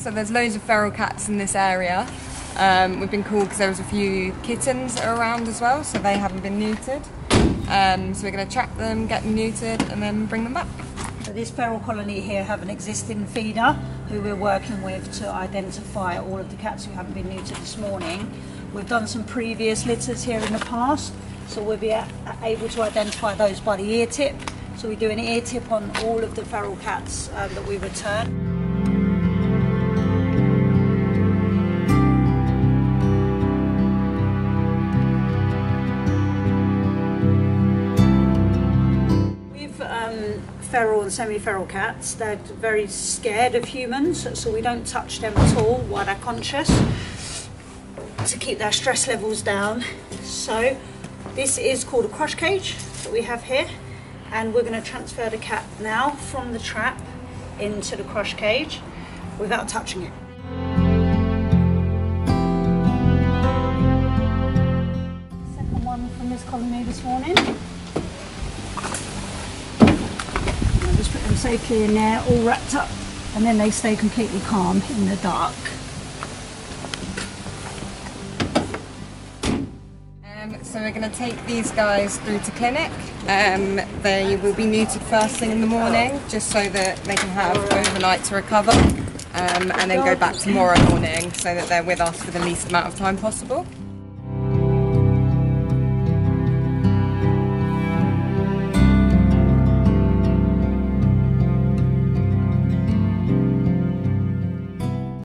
So there's loads of feral cats in this area. Um, we've been called because there was a few kittens around as well, so they haven't been neutered. Um, so we're going to trap them, get them neutered, and then bring them back. So this feral colony here have an existing feeder who we're working with to identify all of the cats who haven't been neutered this morning. We've done some previous litters here in the past, so we'll be able to identify those by the ear tip. So we do an ear tip on all of the feral cats um, that we return. Feral and semi-feral cats, they're very scared of humans, so we don't touch them at all while they're conscious to keep their stress levels down. So this is called a crush cage that we have here, and we're going to transfer the cat now from the trap into the crush cage without touching it. Second one from this colony this morning. Safely in there, all wrapped up, and then they stay completely calm in the dark. Um, so we're going to take these guys through to clinic. Um, they will be neutered first thing in the morning, just so that they can have overnight to recover, um, and then go back tomorrow morning, so that they're with us for the least amount of time possible.